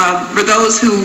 uh, for those who